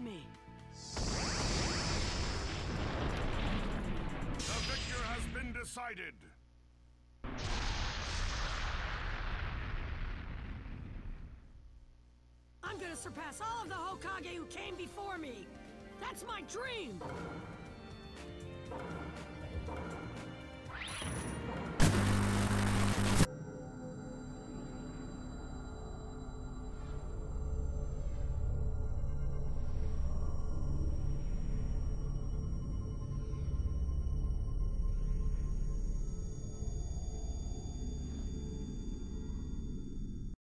me. The victor has been decided. I'm gonna surpass all of the Hokage who came before me. That's my dream!